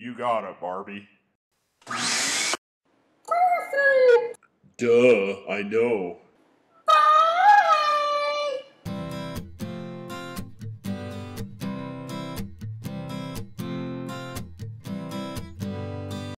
You got it, Barbie. Duh, I know.